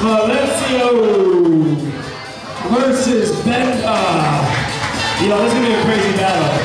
Valencio versus Benda. Yo, this is gonna be a crazy battle.